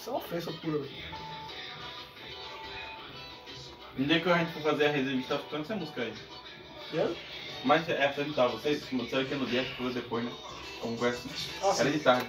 Isso é uma ofensa pura, velho. No dia que a gente for fazer a resenha, a gente tá escutando essa música aí. Yeah? Mas é, é apresentar vocês, você que é no dia, depois, né? Como conversa. Ah, Era de tarde.